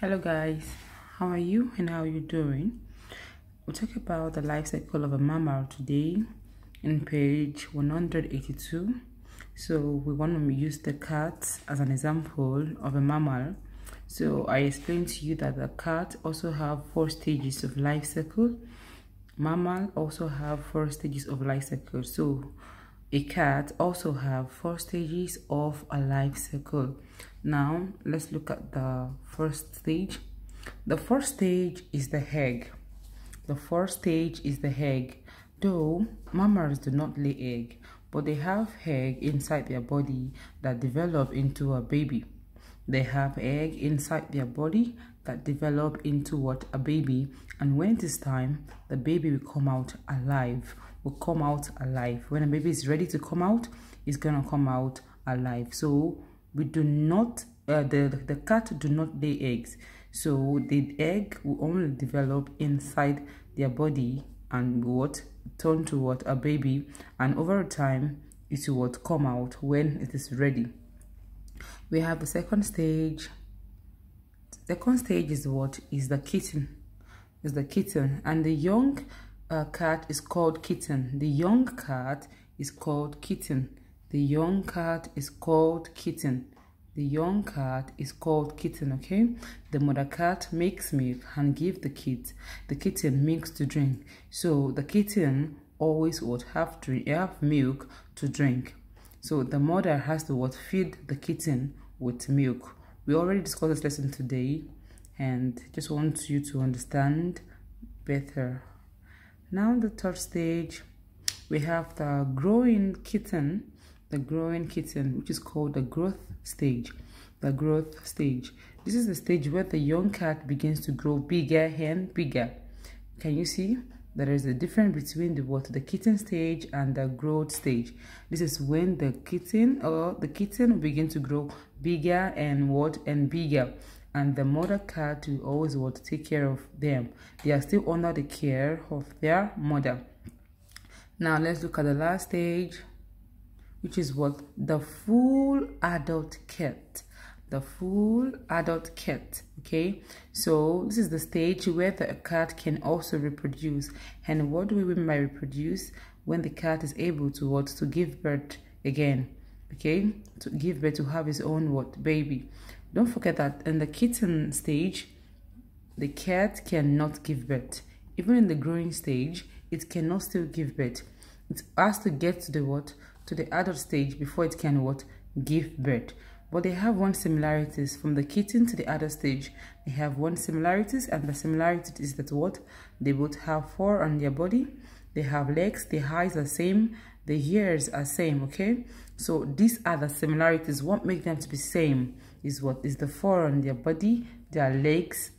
hello guys. How are you and how are you doing? We'll talk about the life cycle of a mammal today in page 182 so we want to use the cat as an example of a mammal so i explained to you that the cat also have four stages of life cycle. Mammal also have four stages of life cycle. So a cat also have four stages of a life cycle. Now let's look at the first stage. The first stage is the egg. The first stage is the egg. Though mammals do not lay egg but they have egg inside their body that develop into a baby. They have egg inside their body that develop into what? A baby. And when it is time the baby will come out alive will come out alive. When a baby is ready to come out, it's gonna come out alive. So we do not, uh, the, the cat do not lay eggs. So the egg will only develop inside their body and what turn to what a baby and over time it will come out when it is ready. We have the second stage. The Second stage is what is the kitten. Is the kitten and the young uh, cat is called kitten. The young cat is called kitten. The young cat is called kitten. The young cat is called kitten, okay? The mother cat makes milk and give the kid. The kitten milk to drink. So the kitten always would have to have milk to drink. So the mother has to what feed the kitten with milk. We already discussed this lesson today and just want you to understand better. Now the third stage, we have the growing kitten, the growing kitten, which is called the growth stage. The growth stage. This is the stage where the young cat begins to grow bigger and bigger. Can you see? There is a difference between the what the kitten stage and the growth stage. This is when the kitten or the kitten begin to grow bigger and what and bigger and the mother cat will always want to take care of them. They are still under the care of their mother. Now let's look at the last stage, which is what the full adult cat. The full adult cat. Okay, so this is the stage where the cat can also reproduce. And what do we mean by reproduce? When the cat is able to what to give birth again. Okay, to give birth to have his own what baby. Don't forget that in the kitten stage, the cat cannot give birth. Even in the growing stage, it cannot still give birth. It has to get to the what? To the adult stage before it can what? Give birth. But they have one similarities from the kitten to the adult stage. They have one similarities and the similarity is that what? They both have fur on their body. They have legs, the eyes are same, the ears are same, okay? So these are the similarities. What make them to be same? is what is the fur on their body, their legs,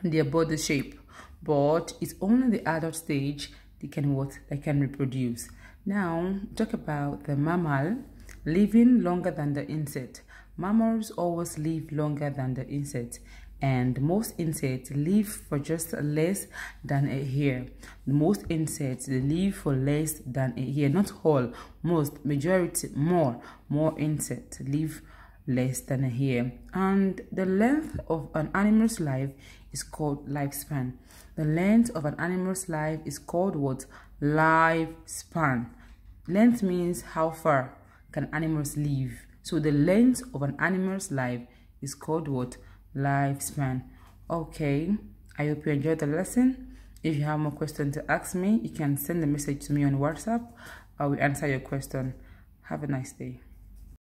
and their body shape. But it's only the adult stage they can what they can reproduce. Now talk about the mammal living longer than the insect. Mammals always live longer than the insect and most insects live for just less than a year. Most insects live for less than a year. Not all, most, majority, more, more insects live less than a year. And the length of an animal's life is called lifespan. The length of an animal's life is called what? Lifespan. Length means how far can animals live. So the length of an animal's life is called what? Lifespan. Okay, I hope you enjoyed the lesson. If you have more questions to ask me, you can send a message to me on WhatsApp. I will answer your question. Have a nice day.